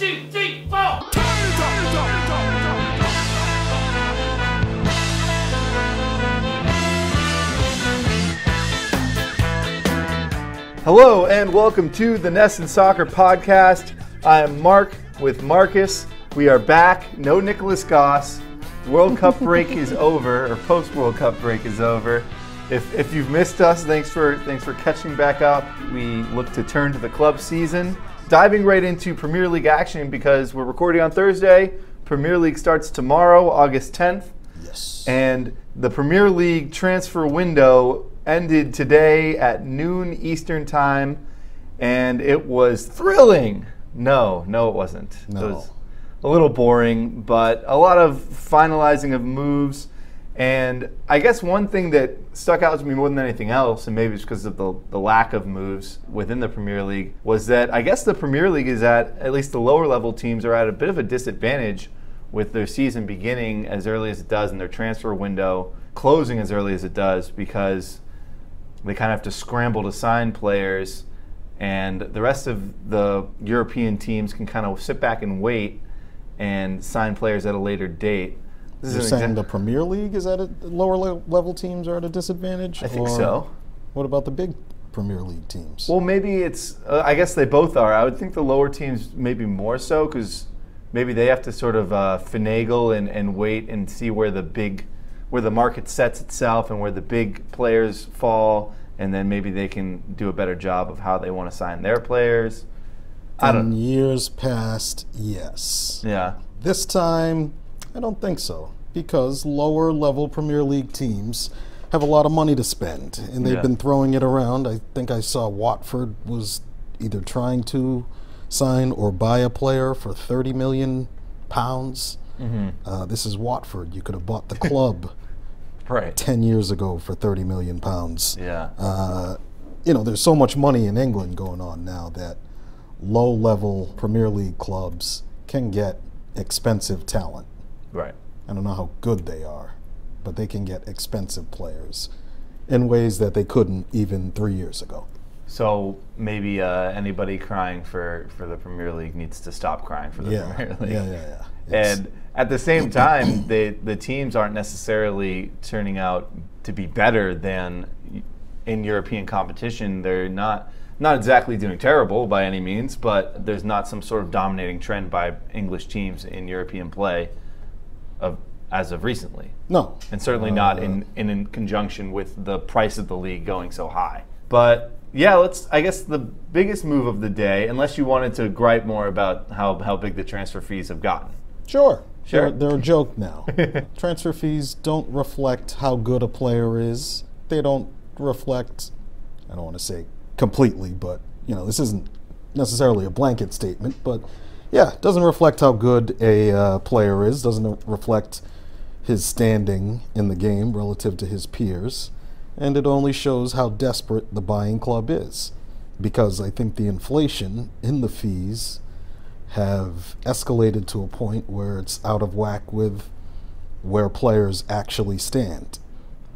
two, three, four. Hello and welcome to the NESN Soccer podcast. I am Marc with Marcus. We are back. No Nicholas Goss. World Cup break is over, or post World Cup break is over. If, if you've missed us, thanks for thanks for catching back up. We look to turn to the club season, diving right into Premier League action because we're recording on Thursday. Premier League starts tomorrow, August 10th. Yes. And the Premier League transfer window ended today at noon Eastern Time, and it was thrilling. No, no, it wasn't. It No. was a little boring, but a lot of finalizing of moves. And I guess one thing that stuck out to me more than anything else, and maybe it's because of the, the lack of moves within the Premier League, was that I guess the Premier League is at, at least the lower level teams are at a bit of a disadvantage with their season beginning as early as it does and their transfer window closing as early as it does because they kind of have to scramble to sign players and the rest of the European teams can kind of sit back and wait and sign players at a later date. This You're saying the Premier League is at a lower le- level teams are at a disadvantage? I think so. What about the big Premier League teams? Well, maybe it's. Uh, I guess they both are. I would think the lower teams maybe more so because maybe they have to sort of uh, finagle and, and wait and see where the big, where the market sets itself and where the big players fall, and then maybe they can do a better job of how they want to sign their players. I In years past, yes. Yeah. This time, I don't think so because lower level Premier League teams have a lot of money to spend and they've Yeah. been throwing it around. I think I saw Watford was either trying to sign or buy a player for 30 million pounds. Mm-hmm. Uh, this is Watford. You could have bought the club Right. 10 years ago for 30 million pounds. Yeah. Uh, you know, there's so much money in England going on now that low level Premier League clubs can get expensive talent. Right. I don't know how good they are, but they can get expensive players in ways that they couldn't even three years ago. So maybe uh, anybody crying for, for the Premier League needs to stop crying for the Yeah, Premier League. yeah, yeah, yeah. It's- And at the same time, they, the teams aren't necessarily turning out to be better than in European competition. They're not not exactly doing terrible by any means, but there's not some sort of dominating trend by English teams in European play of as of recently No. and certainly not in, uh. in in conjunction with the price of the league going so high. But yeah, let's. I guess the biggest move of the day, unless you wanted to gripe more about how how big the transfer fees have gotten. Sure. Sure. They're, they're a joke now. Transfer fees don't reflect how good a player is. They don't reflect, I don't want to say completely, but, you know, this isn't necessarily a blanket statement, but yeah, it doesn't reflect how good a uh, player is, doesn't reflect his standing in the game relative to his peers, and it only shows how desperate the buying club is. Because I think the inflation in the fees have escalated to a point where it's out of whack with where players actually stand.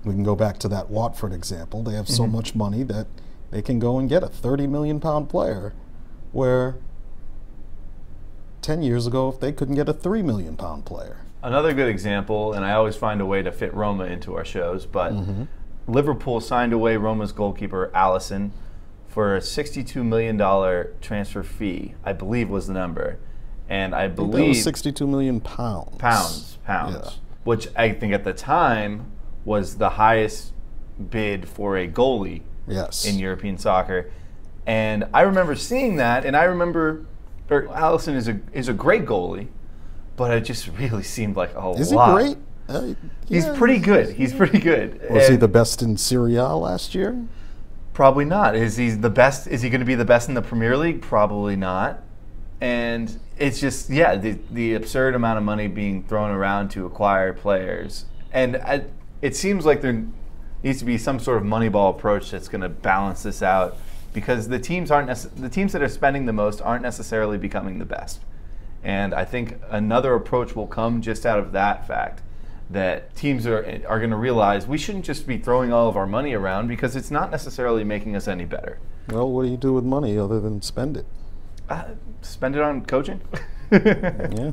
We can go back to that Watford example. They have so much money that they can go and get a 30 million pound player where 10 years ago if they couldn't get a 3 million pound player. Another good example, and I always find a way to fit Roma into our shows, but mm-hmm. Liverpool signed away Roma's goalkeeper Alisson for a $62 million transfer fee, I believe was the number. And I I believe was 62 million pounds. pounds, pounds, Yeah. which I think at the time was the highest bid for a goalie Yes. in European soccer. And I remember seeing that, and I remember Alisson is a is a great goalie, but it just really seemed like a is he great? Uh, He's yeah. pretty good. He's pretty good. Was he the best in Serie A last year? Probably not. Is he the best? Is he going to be the best in the Premier League? Probably not. And it's just yeah, the the absurd amount of money being thrown around to acquire players, and I, it seems like there needs to be some sort of moneyball approach that's going to balance this out, because the teams aren't necess- the teams that are spending the most aren't necessarily becoming the best, and I think another approach will come just out of that fact that teams are are going to realize we shouldn't just be throwing all of our money around because it's not necessarily making us any better. Well, what do you do with money other than spend it? Uh, spend it on coaching. Yeah.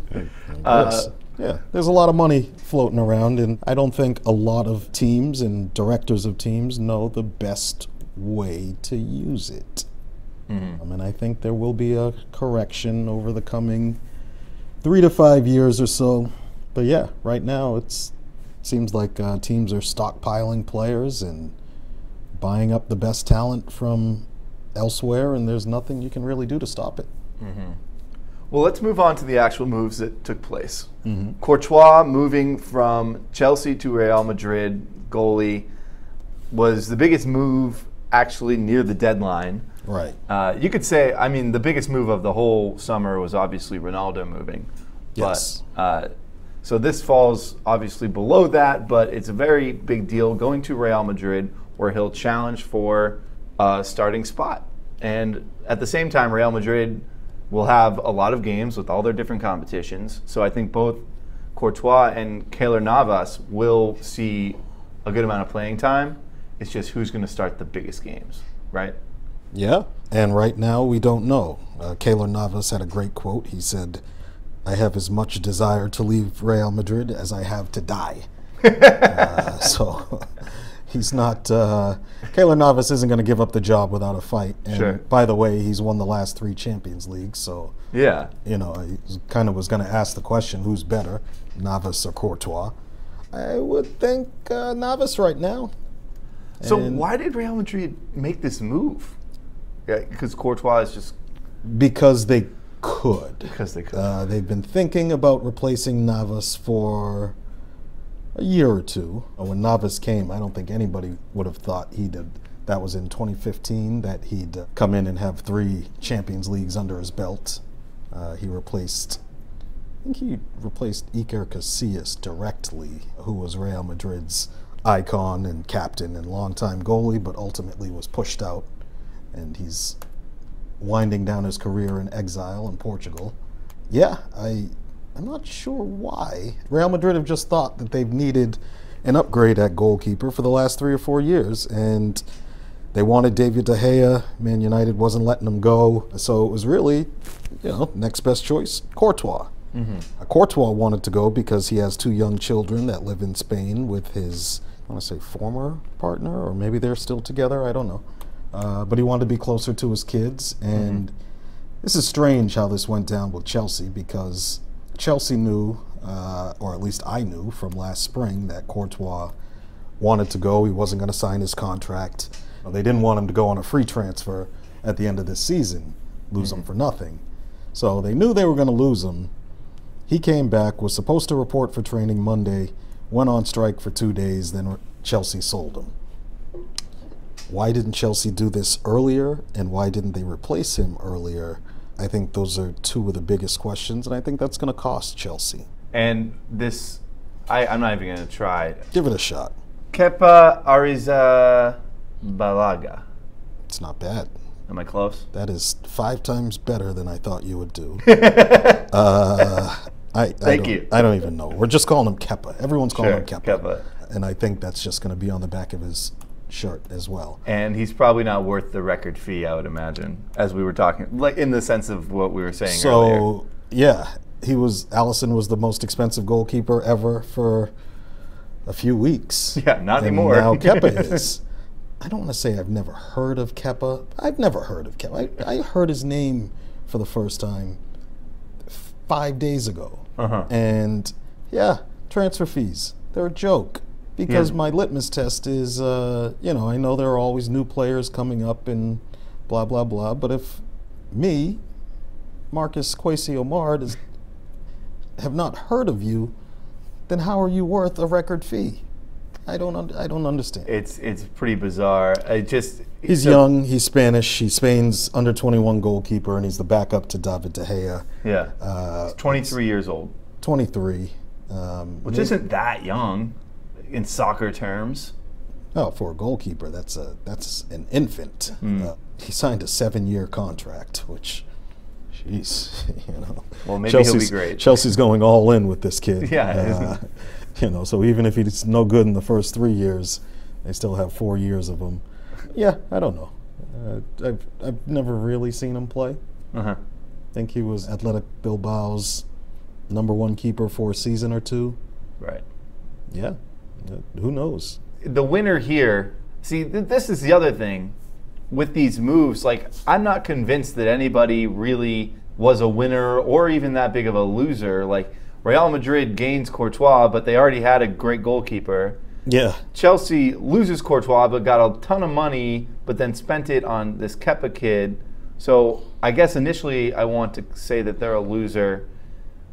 Uh, Yes. yeah. There's a lot of money floating around, and I don't think a lot of teams and directors of teams know the best way to use it. Mm-hmm. I mean, I think there will be a correction over the coming three to five years or so. But yeah, right now it seems like uh, teams are stockpiling players and buying up the best talent from elsewhere, and there's nothing you can really do to stop it. Mm-hmm. Well, let's move on to the actual moves that took place. Mm-hmm. Courtois moving from Chelsea to Real Madrid, goalie, was the biggest move actually near the deadline. Right. Uh, you could say, I mean, the biggest move of the whole summer was obviously Ronaldo moving. Yes. But, uh, so this falls obviously below that, but it's a very big deal going to Real Madrid where he'll challenge for a starting spot. And at the same time, Real Madrid will have a lot of games with all their different competitions. So I think both Courtois and Keylor Navas will see a good amount of playing time. It's just who's going to start the biggest games, right? Yeah, and right now we don't know. Uh, Keylor Navas had a great quote. He said, "I have as much desire to leave Real Madrid as I have to die." uh, so he's not. Uh, Keylor Navas isn't going to give up the job without a fight. And Sure. by the way, he's won the last three Champions Leagues, so Yeah. you know, I kind of was going to ask the question, who's better, Navas or Courtois? I would think uh, Navas right now. So And- why did Real Madrid make this move? Yeah, because Courtois is just Because they could. because they could. Uh, they've been thinking about replacing Navas for a year or two. Uh, When Navas came, I don't think anybody would have thought he'd have, that was in 2015, that he'd uh, come in and have three Champions Leagues under his belt. Uh, he replaced, I think he replaced Iker Casillas directly, who was Real Madrid's icon and captain and longtime goalie, but ultimately was pushed out. And he's winding down his career in exile in Portugal. Yeah, I I'm not sure why. Real Madrid have just thought that they've needed an upgrade at goalkeeper for the last three or four years, and they wanted David De Gea. Man United wasn't letting him go, so it was really, you know, next best choice, Courtois. Uh, Courtois wanted to go because he has two young children that live in Spain with his, I want to say, former partner, or maybe they're still together. I don't know. Uh, but he wanted to be closer to his kids, and this is strange how this went down with Chelsea because Chelsea knew, uh, or at least I knew from last spring, that Courtois wanted to go. He wasn't going to sign his contract. They didn't want him to go on a free transfer at the end of this season, lose him for nothing. So they knew they were going to lose him. He came back, was supposed to report for training Monday, went on strike for two days, then Chelsea sold him. Why didn't Chelsea do this earlier, and why didn't they replace him earlier? I think those are two of the biggest questions, and I think that's going to cost Chelsea. and this, I, I'm not even going to try. Give it a shot. Kepa Ariza Balaga. It's not bad. Am I close? That is five times better than I thought you would do. uh, I, I Thank don't- you. I don't even know. We're just calling him Keppa. Everyone's calling Sure, him Keppa. Kepa. And I think that's just going to be on the back of his shirt as well. And he's probably not worth the record fee, I would imagine, as we were talking, like in the sense of what we were saying earlier. So yeah, he was. Alisson was the most expensive goalkeeper ever for a few weeks. Yeah, not And anymore. Now Keppa is. I don't want to say I've never heard of Keppa. I've never heard of Keppa. I, I heard his name for the first time five days ago. Uh-huh. And yeah, transfer fees. They're a joke. Because Yeah. my litmus test is, uh, you know, I know there are always new players coming up and blah, blah, blah. But if me, Marcus Kwesi O'Mard, does, have not heard of you, then how are you worth a record fee? I don't, un- I don't understand. It's it's pretty bizarre. I just He's so- young. He's Spanish. He's Spain's under 21 goalkeeper, and he's the backup to David De Gea. Yeah, Uh, he's 23 years old, 23. Um, which may- isn't that young in soccer terms. Oh, for a goalkeeper, that's a that's an infant. Hmm. Uh, he signed a seven-year contract, which, jeez, you know. Well, maybe he'll be Chelsea's, great. Chelsea's going all in with this kid. Yeah, Uh, you know. So even if he's no good in the first three years, they still have four years of him. Yeah, I don't know. Uh, I've I've never really seen him play. Uh-huh. think he was Athletic Bilbao's number one keeper for a season or two. Right. Yeah, Uh, who knows? the winner here. See, th- this is the other thing with these moves. Like, I'm not convinced that anybody really was a winner or even that big of a loser. Like, Real Madrid gains Courtois, but they already had a great goalkeeper. Yeah, Chelsea loses Courtois, but got a ton of money, but then spent it on this Kepa kid. So I guess initially I want to say that they're a loser,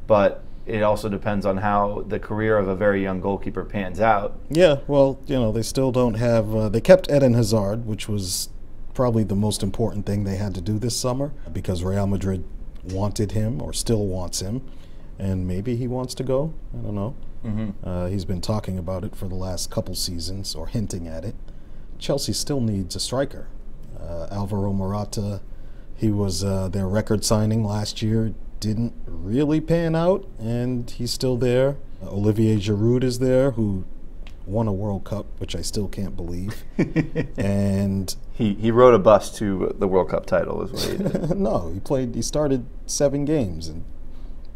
but it also depends on how the career of a very young goalkeeper pans out. yeah. Well, you know, they still don't have. Uh, they kept Eden Hazard, which was probably the most important thing they had to do this summer because Real Madrid wanted him or still wants him, and maybe he wants to go. I don't know. Uh, he's been talking about it for the last couple seasons or hinting at it. Chelsea still needs a striker. Uh, Alvaro Morata, he was uh, their record signing last year, didn't really pan out, and he's still there. Olivier Giroud is there, who won a World Cup, which I still can't believe. and He, he rode a bus to the World Cup title, is what he did. no, he played. He started seven games and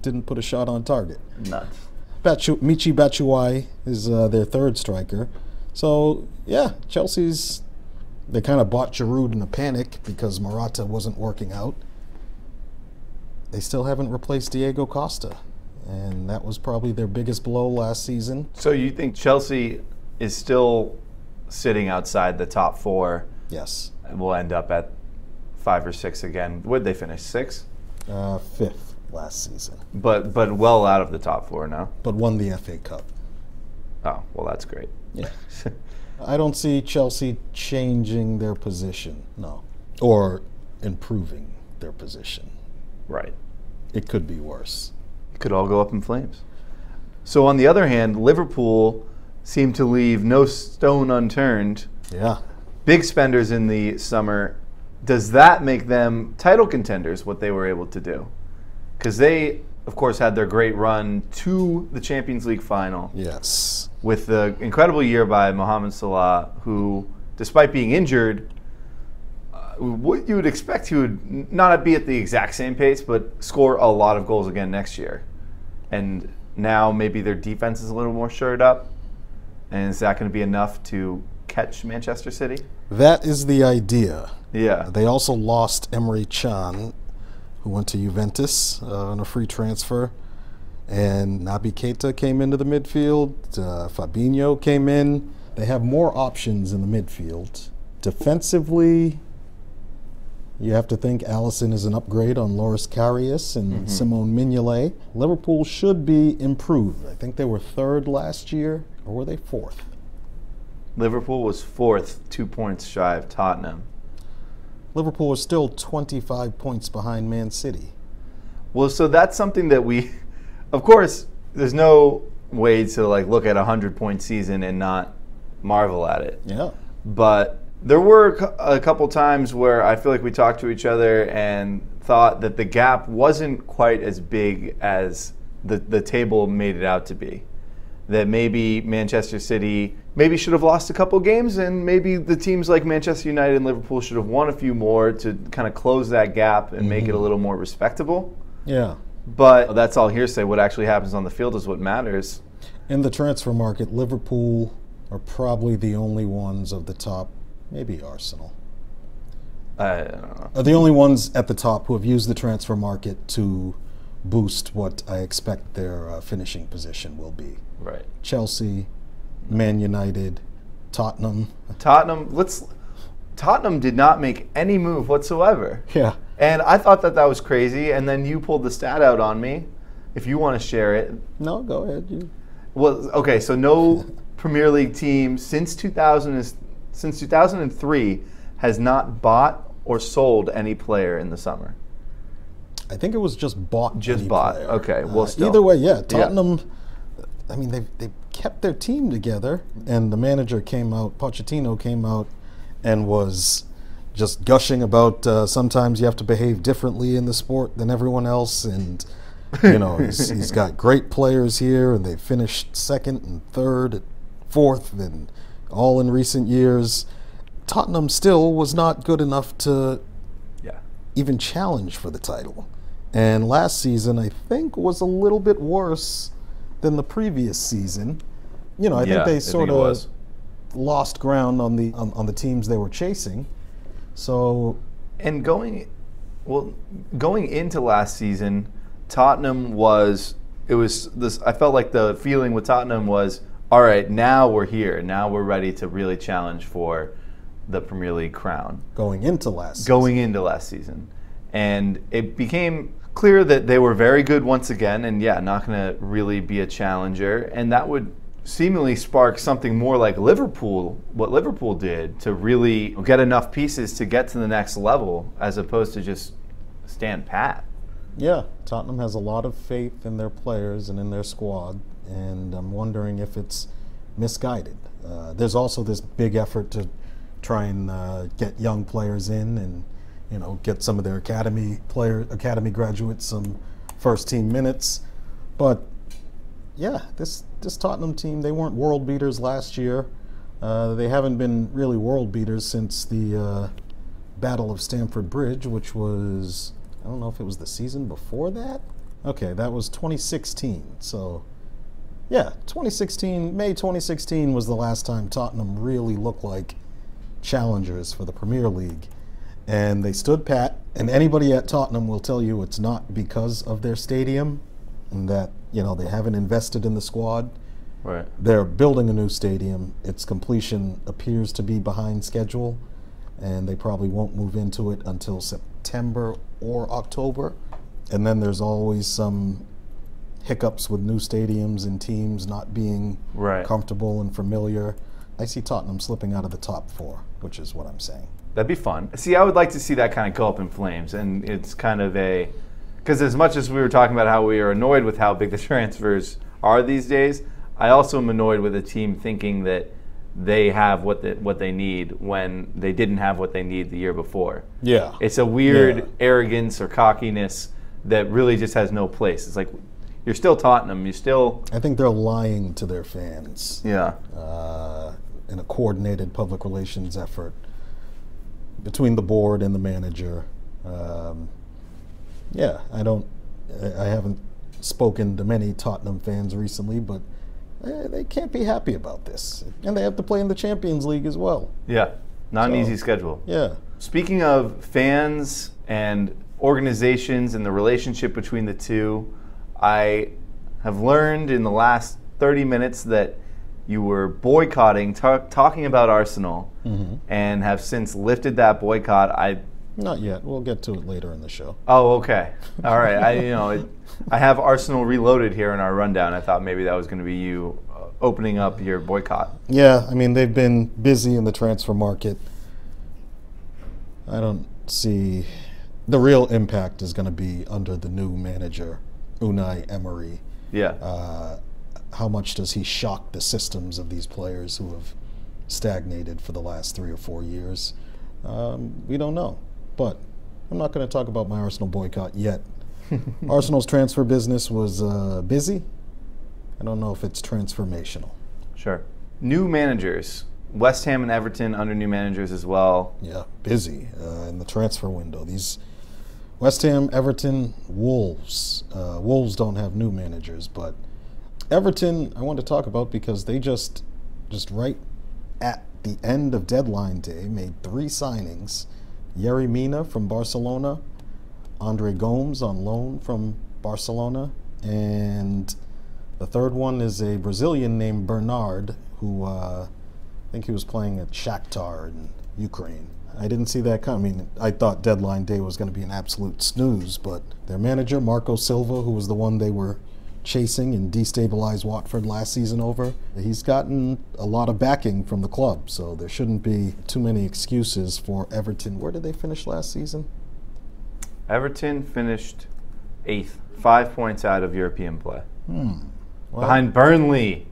didn't put a shot on target. Nuts. Batshu- Michi Batshuayi is uh, their third striker. So yeah, Chelsea's they kind of bought Giroud in a panic because Morata wasn't working out. They still haven't replaced Diego Costa, and that was probably their biggest blow last season. So you think Chelsea is still sitting outside the top four Yes, and will end up at five or six again? Would they finish six? uh, fifth last season, But but well out of the top four now. but won the FA Cup. Oh well, that's great. Yeah. I don't see Chelsea changing their position, no, or improving their position. right. It could be worse. It could all go up in flames. So on the other hand, Liverpool seemed to leave no stone unturned. Yeah. Big spenders in the summer. Does that make them title contenders? What they were able to do, because they, of course, had their great run to the Champions League final. Yes. with the incredible year by Mohamed Salah, who, despite being injured, uh, what you would expect he would not be at the exact same pace, but score a lot of goals again next year. And now maybe their defense is a little more shored up. And is that going to be enough to catch Manchester City? That is the idea. Yeah. They also lost Emery Chan, who went to Juventus uh, on a free transfer. And Naby Keita came into the midfield. Uh, Fabinho came in. They have more options in the midfield. Defensively, you have to think Alisson is an upgrade on Loris Karius and Simon Mignolet. Liverpool should be improved. I think they were third last year, or were they fourth? Liverpool was fourth, two points shy of Tottenham. Liverpool is still 25 points behind Man City. Well, so that's something that we, of course, there's no way to like look at a hundred point season and not marvel at it. Yeah. But there were a a couple times where I feel like we talked to each other and thought that the gap wasn't quite as big as the the table made it out to be. That maybe Manchester City maybe should have lost a couple games, and maybe the teams like Manchester United and Liverpool should have won a few more to kind of close that gap and make it a mm-hmm. little more respectable. Yeah. But that's all hearsay. What actually happens on the field is what matters. In the transfer market, Liverpool are probably the only ones of the top, maybe Arsenal, I don't know. are the only ones at the top who have used the transfer market to boost what I expect their uh, finishing position will be. Right. Chelsea, Man United, Tottenham. Tottenham. Let's. Tottenham did not make any move whatsoever, Yeah. and I thought that that was crazy. And then you pulled the stat out on me. If you want to share it, No, go ahead. You. well, okay. So no Premier League team since 2000 is, since 2003 has not bought or sold any player in the summer. I think it was just bought. Just bought. player. Okay, well, Uh, still. either way, yeah. Tottenham. I mean, they they kept their team together, and the manager came out. Pochettino came out and was just gushing about uh, sometimes you have to behave differently in the sport than everyone else, and you know he's, he's got great players here, and they finished second and third, and fourth, and all in recent years. Tottenham still was not good enough to Yeah. even challenge for the title. And last season, I think, was a little bit worse than the previous season. You know, I Yeah, think they sort think of lost ground on the on, on the teams they were chasing. So And going, well, going into last season, Tottenham was. It was this. I felt like the feeling with Tottenham was, all right, now we're here. Now we're ready to really challenge for the Premier League crown. going into last Going into last season, and it became clear that they were very good once again, and yeah, not going to really be a challenger, and that would seemingly spark something more like Liverpool, what Liverpool did to really get enough pieces to get to the next level, as opposed to just stand pat. Yeah, Tottenham has a lot of faith in their players and in their squad, and I'm wondering if it's misguided. Uh, there's also this big effort to try and uh, get young players in, and you know, get some of their academy player, academy graduates some first team minutes. But yeah, this this Tottenham team, they weren't world beaters last year. Uh, they haven't been really world beaters since the uh, Battle of Stamford Bridge, which was I don't know if it was the season before that. Okay, that was 2016. So yeah, 2016, May 2016 was the last time Tottenham really looked like challengers for the Premier League. And they stood pat, and anybody at Tottenham will tell you it's not because of their stadium and that, you know, they haven't invested in the squad. Right. They're building a new stadium. Its completion appears to be behind schedule, and they probably won't move into it until September or October. And then there's always some hiccups with new stadiums and teams not being Right. comfortable and familiar. I see Tottenham slipping out of the top four, which is what I'm saying. That'd be fun. See, I would like to see that kind of go up in flames, and it's kind of a because as much as we were talking about how we are annoyed with how big the transfers are these days, I also am annoyed with a team thinking that they have what the, what they need when they didn't have what they need the year before. Yeah. It's a weird Yeah. arrogance or cockiness that really just has no place. It's like you're still Tottenham. You're still I think they're lying to their fans. yeah. uh, in a coordinated public relations effort between the board and the manager. Um, yeah, I don't, I I haven't spoken to many Tottenham fans recently, but eh, they can't be happy about this, and they have to play in the Champions League as well. Yeah. Not an easy schedule. Yeah, Speaking of fans and organizations and the relationship between the two, I have learned in the last 30 minutes that you were boycotting, ta- talking about Arsenal, and have since lifted that boycott. I not yet. We'll get to it later in the show. oh okay, all right. I you know it, I have Arsenal reloaded here in our rundown. I thought maybe that was going to be you uh, opening up your boycott. Yeah, I mean they've been busy in the transfer market. I don't see the real impact is going to be under the new manager, Unai Emery. Yeah, Uh, how much does he shock the systems of these players who have stagnated for the last three or four years? Um, we don't know, but I'm not going to talk about my Arsenal boycott yet. Arsenal's transfer business was uh, busy. I don't know if it's transformational. sure. New managers, West Ham and Everton under new managers as well. Yeah, busy uh, in the transfer window. These West Ham, Everton, Wolves. Uh, Wolves don't have new managers, but Everton I want to talk about because they just, just right at the end of deadline day, made three signings: Yerry Mina from Barcelona, Andre Gomes on loan from Barcelona, and the third one is a Brazilian named Bernard, who uh, I think he was playing at Shakhtar in Ukraine. I didn't see that coming. I mean, I thought deadline day was going to be an absolute snooze, but their manager, Marco Silva, who was the one they were chasing and destabilized Watford last season over, he's gotten a lot of backing from the club, so there shouldn't be too many excuses for Everton. Where did they finish last season? Everton finished eighth, five points out of European play. Well, Behind Burnley.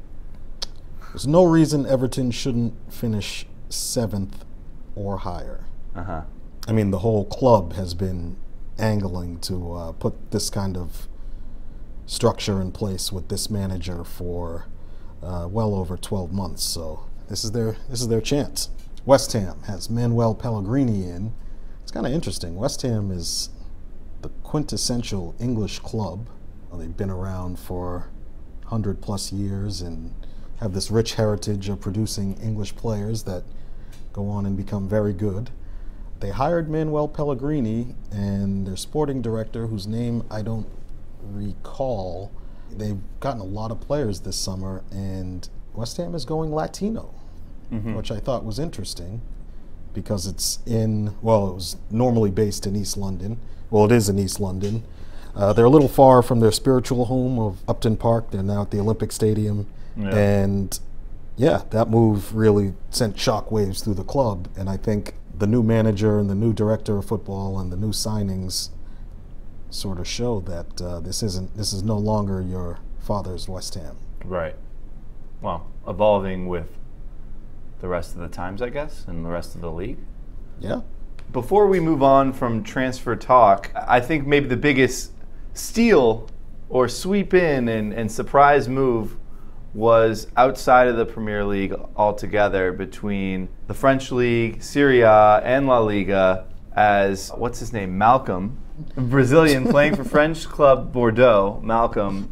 There's no reason Everton shouldn't finish seventh or higher. Uh huh. I mean, the whole club has been angling to uh, put this kind of structure in place with this manager for uh, well over 12 months. So this is their this is their chance. West Ham has Manuel Pellegrini in. It's kind of interesting. West Ham is the quintessential English club. Well, they've been around for 100 plus years and have this rich heritage of producing English players that go on and become very good. They hired Manuel Pellegrini and their sporting director, whose name I don't recall. They've gotten a lot of players this summer, and West Ham is going Latino, which I thought was interesting because it's in, well, it was normally based in East London. Well, it is in East London. Uh, they're a little far from their spiritual home of Upton Park. They're now at the Olympic Stadium. Yeah. And yeah, that move really sent shockwaves through the club. And I think the new manager and the new director of football and the new signings sort of show that uh, this isn't this is no longer your father's West Ham. Right. Well, evolving with the rest of the times, I guess, and the rest of the league. Yeah. Before we move on from transfer talk, I think maybe the biggest steal or sweep in and, and surprise move was outside of the Premier League altogether between the French League, Serie A, and La Liga as, what's his name, Malcom, Brazilian playing for French club Bordeaux, Malcom.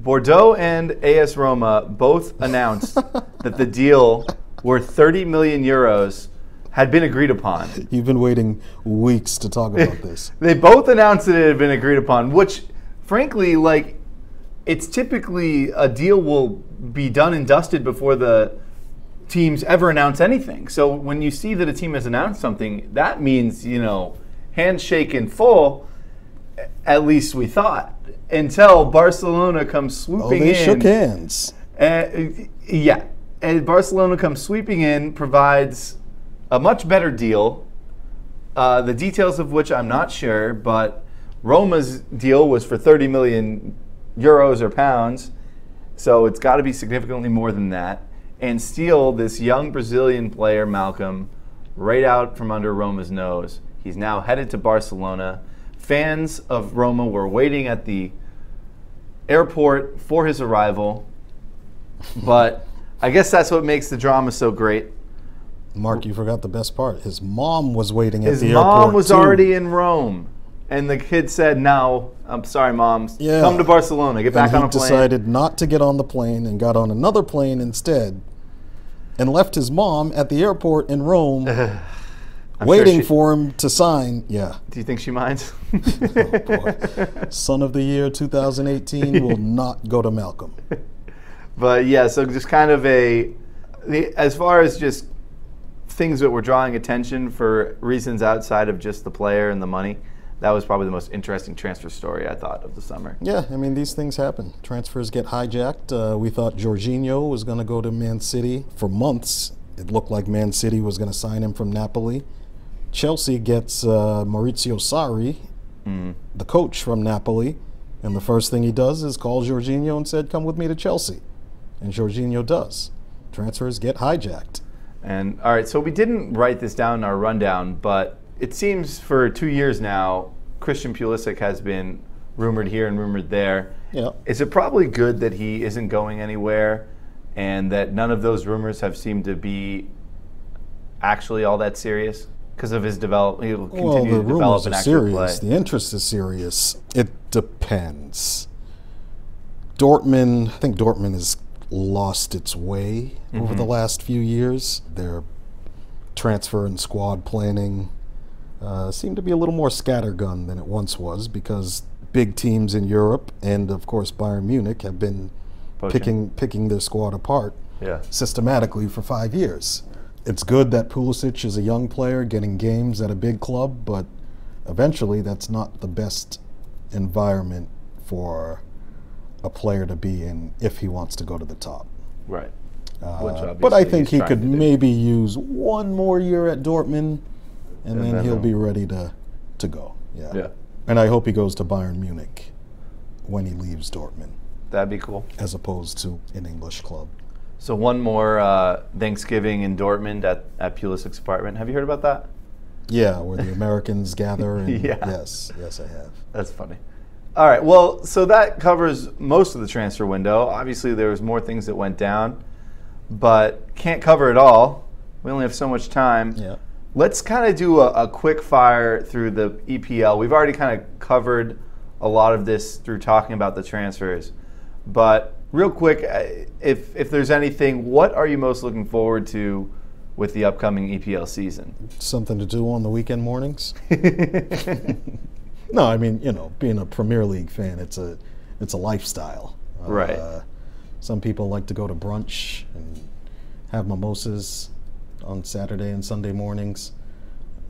Bordeaux and AS Roma both announced that the deal worth 30 million euros had been agreed upon. You've been waiting weeks to talk about this. They both announced that it had been agreed upon, which, frankly, like, it's typically a deal will be done and dusted before the teams ever announce anything. So when you see that a team has announced something, that means, you know, handshake in full, at least we thought, until Barcelona comes swooping Oh, they in. shook hands. Yeah, and Barcelona comes sweeping in, provides a much better deal. Uh, the details of which I'm not sure, but Roma's deal was for 30 million euros or pounds, so it's got to be significantly more than that. And steal this young Brazilian player, Malcom, right out from under Roma's nose. He's now headed to Barcelona. Fans of Roma were waiting at the airport for his arrival. But I guess that's what makes the drama so great. Marc, you forgot the best part. His mom was waiting at the airport. His mom was too. already in Rome. And the kid said, No, I'm sorry, mom. Yeah. Come to Barcelona. Get back and on a plane. He decided not to get on the plane and got on another plane instead, and left his mom at the airport in Rome, I'm waiting sure she- for him to sign. Yeah, Do you think she minds? boy. son of the year 2018 will not go to Malcom. But yeah, so just kind of a, as far as just things that were drawing attention for reasons outside of just the player and the money, that was probably the most interesting transfer story I thought of the summer. Yeah, I mean these things happen. Transfers get hijacked. Uh, we thought Jorginho was going to go to Man City for months. It looked like Man City was going to sign him from Napoli. Chelsea gets uh, Maurizio Sarri, the coach from Napoli, and the first thing he does is call Jorginho and said, "Come with me to Chelsea," and Jorginho does. Transfers get hijacked. And all right, so we didn't write this down in our rundown, but it seems for two years now, Christian Pulisic has been rumored here and rumored there. Yeah. Is it probably good that he isn't going anywhere, and that none of those rumors have seemed to be actually all that serious because of his develop? He'll continue Well, the to develop rumors an are serious. play. The interest is serious. It depends. Dortmund, I think Dortmund has lost its way over Mm-hmm. the last few years. Their transfer and squad planning uh, seem to be a little more scattergun than it once was because big teams in Europe and, of course, Bayern Munich have been Poaching. picking picking their squad apart Yeah. systematically for five years. It's good that Pulisic is a young player getting games at a big club, but eventually that's not the best environment for a player to be in if he wants to go to the top. Right. Uh, but I think he could maybe use one more year at Dortmund, and, And then then he'll he'll- be ready to, to go. Yeah. Yeah. And I hope he goes to Bayern Munich when he leaves Dortmund, That'd be cool. as opposed to an English club. So one more uh, Thanksgiving in Dortmund at, at Pulisic's apartment. Have you heard about that? Yeah, where the Americans gather. And Yeah. Yes, yes, I have. That's funny. All right. Well, so that covers most of the transfer window. Obviously, there was more things that went down, but can't cover it all. We only have so much time. Yeah. Let's kind of do a, a quick fire through the EPL. We've already kind of covered a lot of this through talking about the transfers, but real quick, uh, if if there's anything, what are you most looking forward to with the upcoming EPL season? Something to do on the weekend mornings? no, I mean, you know, being a Premier League fan, it's a it's a lifestyle. Right. Uh, some people like to go to brunch and have mimosas on Saturday and Sunday mornings.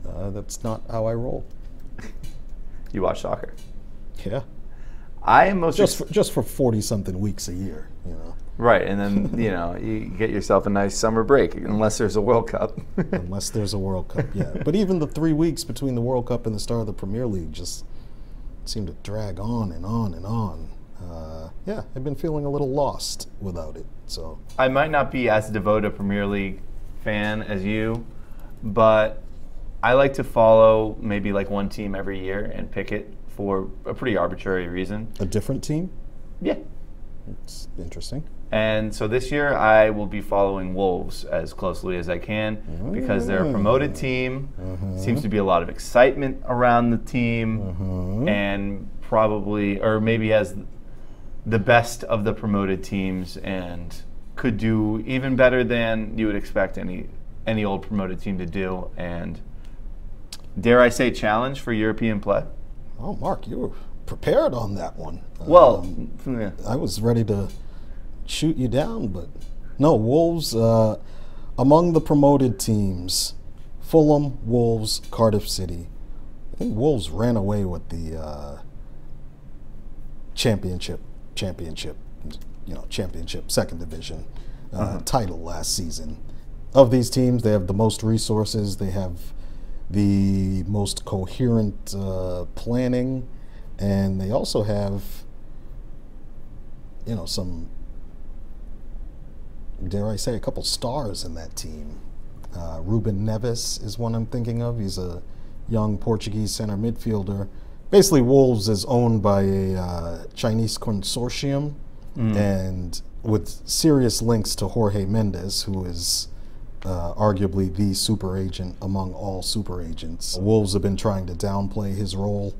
Uh, that's not how I roll. You watch soccer. Yeah. I am most Just ex- for, just for 40 something weeks a year, you know. right, and then you know you get yourself a nice summer break, unless there's a World Cup. Unless there's a World Cup, yeah. But even the three weeks between the World Cup and the start of the Premier League just seem to drag on and on and on. Uh, yeah, I've been feeling a little lost without it. So I might not be as devoted a Premier League fan as you, but I like to follow maybe like one team every year and pick it for a pretty arbitrary reason. a different team. Yeah. It's interesting. And so this year I will be following Wolves as closely as I can because they're a mm-hmm. promoted team. Mm-hmm. Seems to be a lot of excitement around the team mm-hmm. and probably or maybe has the best of the promoted teams and could do even better than you would expect any any old promoted team to do and dare I say challenge for European play. Oh, Marc, you were prepared on that one. Well, Um, yeah. I was ready to shoot you down, but no, Wolves, uh, among the promoted teams, Fulham, Wolves, Cardiff City. I think Wolves ran away with the uh, championship, championship, you know, championship, second division uh, title last season. Of these teams, they have the most resources. They have the most coherent uh, planning, and they also have, you know, some. Dare I say, a couple stars in that team. Uh, Ruben Neves is one I'm thinking of. He's a young Portuguese center midfielder. Basically, Wolves is owned by a uh, Chinese consortium, and with serious links to Jorge Mendes, who is uh, arguably the super agent among all super agents. Wolves have been trying to downplay his role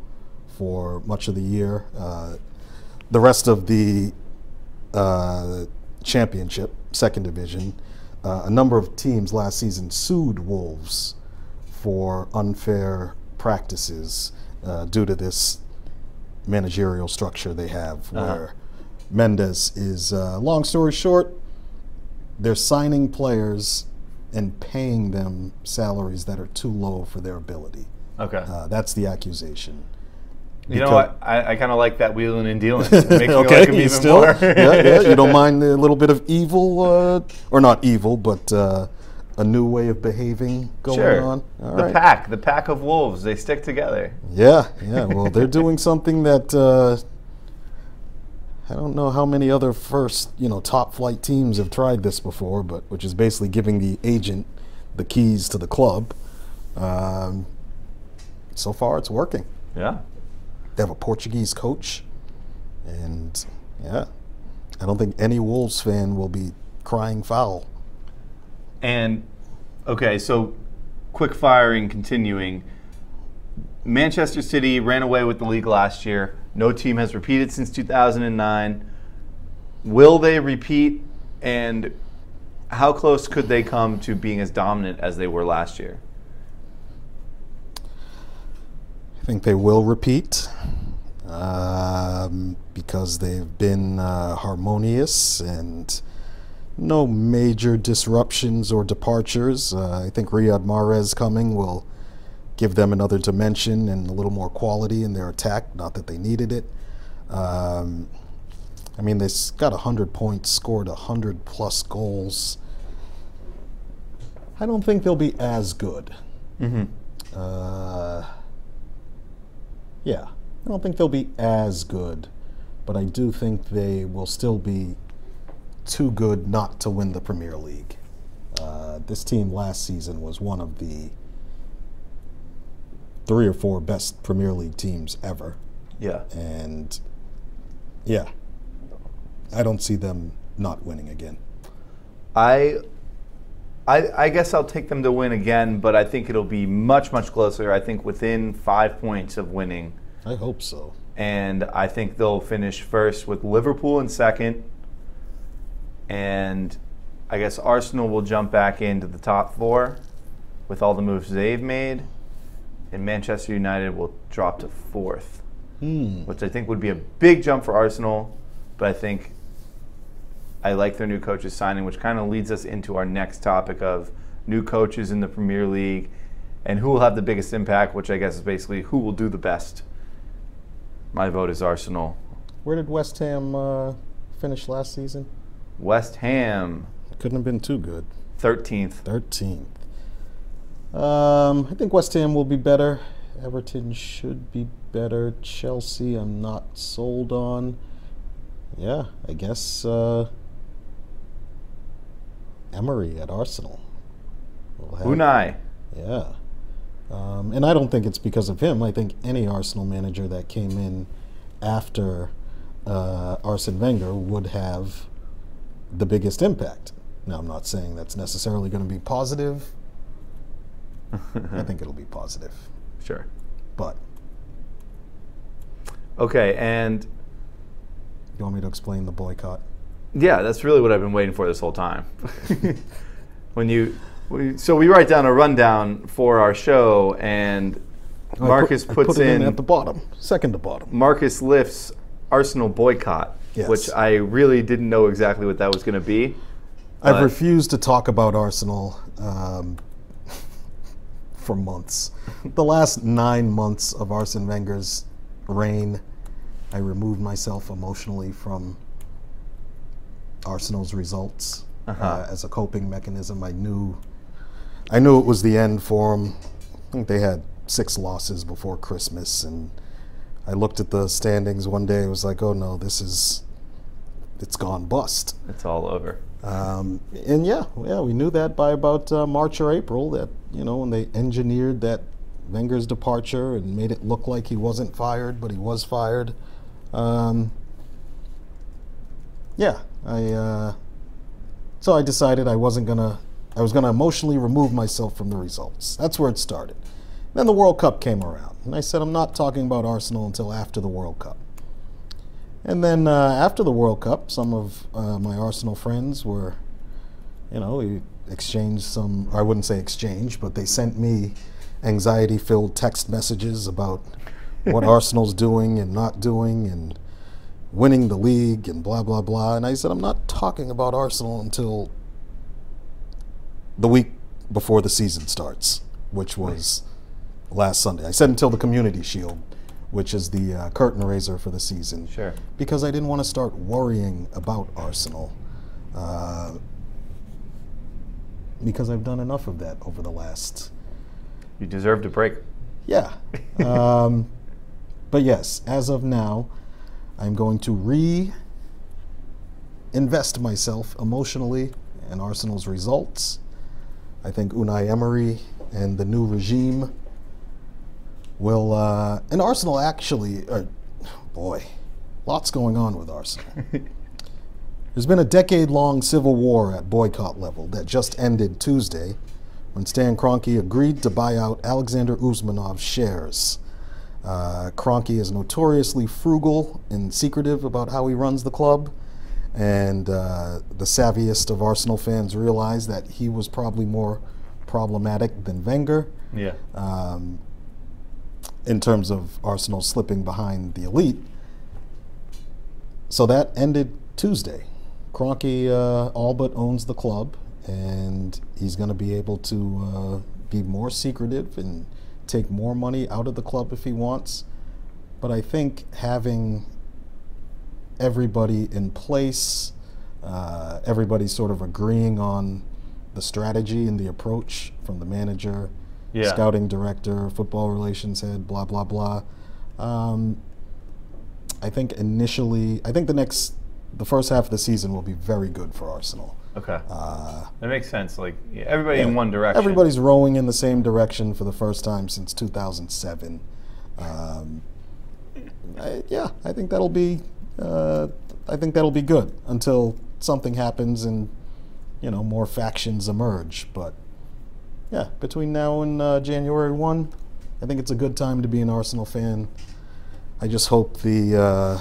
for much of the year. Uh, the rest of the uh, championship, second division, uh, a number of teams last season sued Wolves for unfair practices uh, due to this managerial structure they have where Mendes is, uh, long story short, they're signing players and paying them salaries that are too low for their ability. Okay. Uh, that's the accusation. you know what? I, I kind of like that wheeling and dealing. It makes okay, like you even still, more. yeah, yeah. You don't mind a little bit of evil, uh, or not evil, but uh, a new way of behaving going Sure. on. All the right. pack, the pack of wolves, they stick together. Yeah, yeah. Well, they're doing something that uh, I don't know how many other first, you know, top flight teams have tried this before, but which is basically giving the agent the keys to the club. Um, so far, it's working. Yeah. They have a Portuguese coach, and yeah, I don't think any Wolves fan will be crying foul. And okay, so quick firing continuing. Manchester City ran away with the league last year. No team has repeated since 2009. Will they repeat? And how close could they come to being as dominant as they were last year? I think they will repeat um, because they've been uh, harmonious and no major disruptions or departures. Uh, I think Riyad Mahrez coming will give them another dimension and a little more quality in their attack. Not that they needed it. Um, I mean, they got 100 points, scored 100 plus goals. I don't think they'll be as good. Uh, yeah, I don't think they'll be as good, but I do think they will still be too good not to win the Premier League. Uh, this team last season was one of the three or four best Premier League teams ever, Yeah. and yeah, I don't see them not winning again. I I, I guess I'll take them to win again, but I think it'll be much, much closer. I think within five points of winning. I hope so. And I think they'll finish first with Liverpool in second. And I guess Arsenal will jump back into the top four with all the moves they've made. And Manchester United will drop to fourth, Hmm. which I think would be a big jump for Arsenal. But I think I like their new coaches signing, which kind of leads us into our next topic of new coaches in the Premier League and who will have the biggest impact, which I guess is basically who will do the best. My vote is Arsenal. Where did West Ham uh, finish last season? West Ham, Couldn't have been too good. 13th. 13th. Um, I think West Ham will be better. Everton should be better. Chelsea, I'm not sold on. Yeah, I guess uh, Emery at Arsenal. have- Unai. Yeah. Um, and I don't think it's because of him. I think any Arsenal manager that came in after uh, Arsene Wenger would have the biggest impact. Now, I'm not saying that's necessarily going to be positive. I think it'll be positive. Sure. But Okay, and you want me to explain the boycott? yeah, that's really what I've been waiting for this whole time. when you, we, so we write down a rundown for our show, and put- Marcus I puts put it in, at the bottom, second to bottom. Marcus lifts Arsenal boycott, Yes. which I really didn't know exactly what that was going to be. I've refused to talk about Arsenal um, for months. The last nine months of Arsene Wenger's reign, I removed myself emotionally from Arsenal's results Uh-huh. uh, as a coping mechanism. I knew, I knew it was the end for them. I think they had six losses before Christmas, and I looked at the standings one day. It was like, oh no, this is, it's gone bust. It's all over. Um, and yeah, yeah, we knew that by about uh, March or April that you know when they engineered that Wenger's departure and made it look like he wasn't fired, but he was fired. Um, yeah, I uh, so I decided I wasn't gonna I was gonna emotionally remove myself from the results. That's where it started. Then the World Cup came around, and I said I'm not talking about Arsenal until after the World Cup. And then uh, after the World Cup, some of uh, my Arsenal friends were, you know, we exchanged some, I wouldn't say exchange, but they sent me anxiety filled text messages about what Arsenal's doing and not doing and winning the league and blah, blah, blah. And I said, I'm not talking about Arsenal until the week before the season starts, which was last Sunday. I said until the Community Shield, which is the uh, curtain raiser for the season Sure. because I didn't want to start worrying about Arsenal. Uh, because I've done enough of that over the last. You deserved a break. Yeah. um, but yes, as of now, I'm going to re invest myself emotionally in Arsenal's results. I think Unai Emery and the new regime will. Uh, and Arsenal actually. Uh, boy, lots going on with Arsenal. There's been a decade long civil war at boycott level that just ended Tuesday when Stan Kroenke agreed to buy out Alexander Usmanov's shares. Uh, Kroenke is notoriously frugal and secretive about how he runs the club, and uh, the savviest of Arsenal fans realize that he was probably more problematic than Wenger Yeah. um, in terms of Arsenal slipping behind the elite. So that ended Tuesday. Kroenke uh, all but owns the club, and he's going to be able to uh, be more secretive and take more money out of the club if he wants. But I think having everybody in place, uh, everybody sort of agreeing on the strategy and the approach from the manager, Yeah. scouting director, football relations head, blah blah blah. Um, I think initially, I think the next, the first half of the season will be very good for Arsenal. Okay. Uh, that makes sense. Like yeah, everybody in one direction. Everybody's rowing in the same direction for the first time since 2007. Um, I, yeah, I think that'll be. Uh, I think that'll be good until something happens and you know, more factions emerge. But yeah, between now and uh, January 1, I think it's a good time to be an Arsenal fan. I just hope the uh,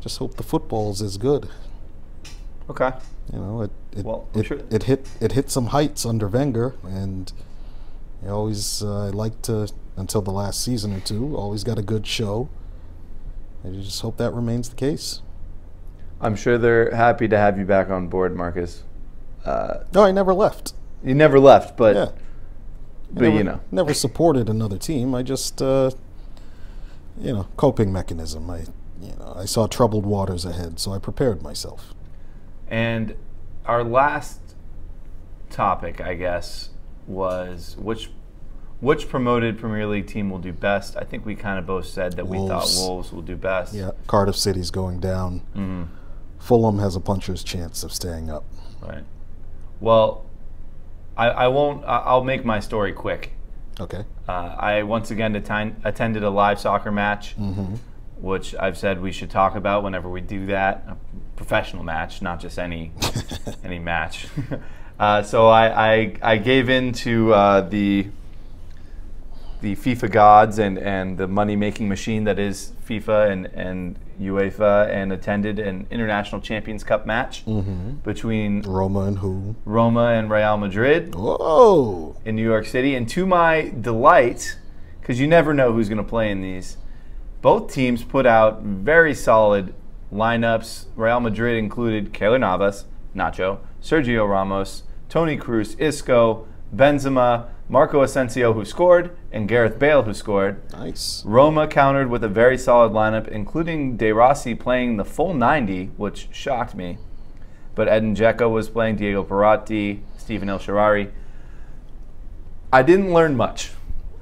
just hope the football's as good. Okay. You know, it it, Well, it, sure- it hit it hit some heights under Wenger, and I always uh, like to until the last season or two. Always got a good show. I just hope that remains the case. I'm sure they're happy to have you back on board, Marcus. Uh, No, I never left. You never left, but Yeah, but never, you know, never supported another team. I just, uh, you know, coping mechanism. I, you know, I saw troubled waters ahead, so I prepared myself. And our last topic, I guess, was which which promoted Premier League team will do best. I think we kind of both said that we thought Wolves. Wolves will do best. Yeah, Cardiff City's going down. Mhm. Fulham has a puncher's chance of staying up. Right. Well, I, I won't. I'll make my story quick. Okay. Uh, I once again atten- attended a live soccer match, Mm-hmm. which I've said we should talk about whenever we do that. A professional match, not just any any match. uh, so I, I I gave in to uh, the the FIFA gods and, and the money making machine that is FIFA and, and UEFA and attended an International Champions Cup match Mm-hmm. between Roma and who? Roma and Real Madrid Whoa! in New York City. And to my delight, because you never know who's going to play in these, both teams put out very solid lineups. Real Madrid included Keylor Navas, Nacho, Sergio Ramos, Toni Kroos, Isco, Benzema, Marco Asensio, who scored, and Gareth Bale, who scored. Nice. Roma countered with a very solid lineup, including De Rossi playing the full 90, which shocked me. But Edin Dzeko was playing, Diego Perotti, Stephan El Shaarawy. I didn't learn much.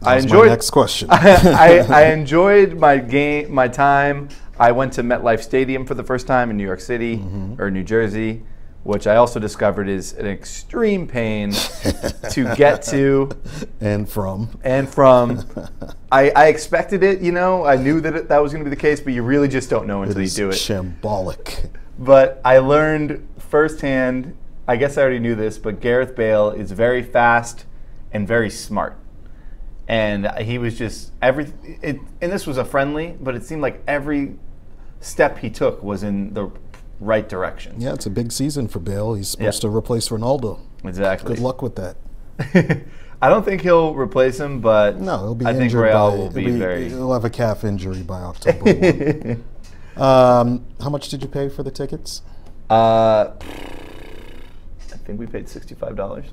I That's enjoyed my next question. I, I enjoyed my game, my time. I went to MetLife Stadium for the first time in New York City Mm-hmm. or New Jersey, which I also discovered is an extreme pain to get to and from. and from. I, I expected it, you know. I knew that it, that was going to be the case, but you really just don't know until you do it. shambolic. But I learned firsthand. I guess I already knew this, but Gareth Bale is very fast and very smart. And he was just every. It, and this was a friendly, but it seemed like every step he took was in the right direction. Yeah, it's a big season for Bale. He's supposed Yeah. to replace Ronaldo. Exactly. Good luck with that. I don't think he'll replace him, but No, he'll be I think injured Real by. will be, be- very. he'll have a calf injury by October 1. um, how much did you pay for the tickets? Uh, I think we paid sixty-five dollars.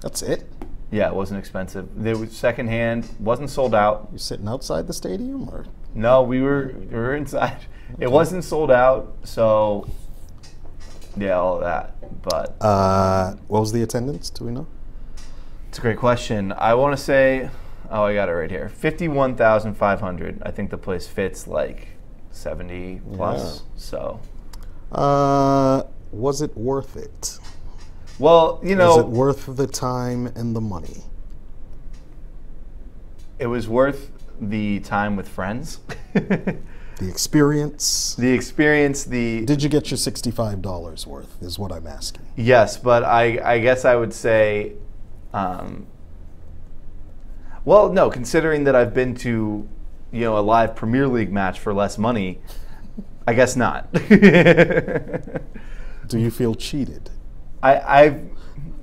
That's it. Yeah, it wasn't expensive. They were secondhand, wasn't sold out. You're sitting outside the stadium, or No, we were we were inside. It wasn't sold out, so yeah, all of that. But uh, what was the attendance? Do we know? it's a great question. I want to say, oh, I got it right here. Fifty-one thousand five hundred. I think the place fits like seventy plus. Yeah. So, Uh, was it worth it? well, you know, Was it worth the time and the money? it was worth the time with friends, The experience? the experience, the Did you get your sixty-five dollars worth? Is what I'm asking. Yes, but I, I guess I would say, um, well, no, considering that I've been to, you know, a live Premier League match for less money, I guess not. Do you feel cheated? I, I,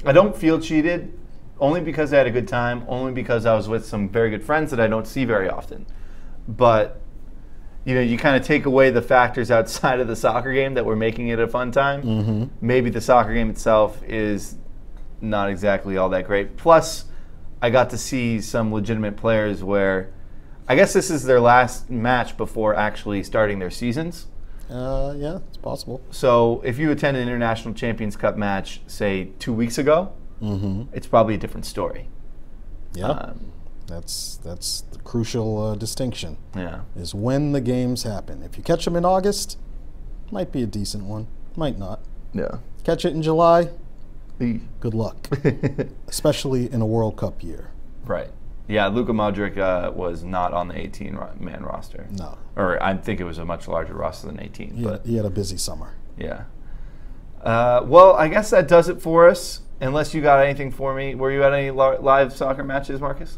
I don't feel cheated, only because I had a good time, only because I was with some very good friends that I don't see very often. But, you know, you kind of take away the factors outside of the soccer game that were making it a fun time. Mm-hmm. maybe the soccer game itself is not exactly all that great. Plus, I got to see some legitimate players where I guess this is their last match before actually starting their seasons. Uh, yeah, it's possible. So if you attend an International Champions Cup match, say two weeks ago, Mm-hmm. it's probably a different story. Yeah, Um, that's that's crucial uh, distinction. yeah. Is when the games happen. If you catch them in August, might be a decent one. Might not. Yeah. Catch it in July. Good luck, especially in a World Cup year. Right. Yeah, Luka Modric uh, was not on the 18 ro- man roster. No, Or I think it was a much larger roster than 18. he but had, he had a busy summer. Yeah. Uh, well, I guess that does it for us. Unless you got anything for me. Were you at any li- live soccer matches, Marcus?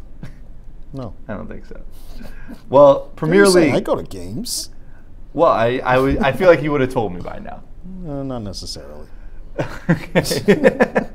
No. I don't think so. Well, Premier League. I go to games. well, I, I, would- I feel like you would have told me by now. Uh, not necessarily. the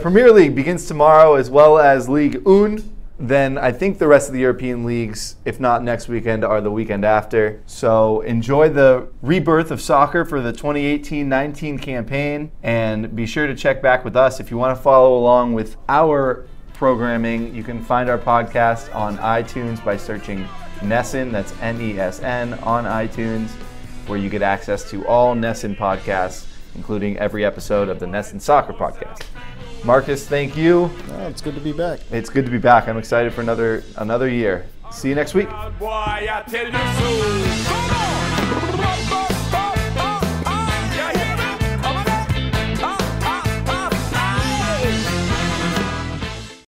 Premier League begins tomorrow as well as League Un. Then I think the rest of the European leagues, if not next weekend, are the weekend after. So enjoy the rebirth of soccer for the 2018 19 campaign. And be sure to check back with us if you want to follow along with our programming. You can find our podcast on iTunes by searching NESN, that's N E S N, on iTunes, where you get access to all NESN podcasts, including every episode of the NESN Soccer Podcast. Marcus, thank you. Uh, it's good to be back. It's good to be back. I'm excited for another another year. See you next week.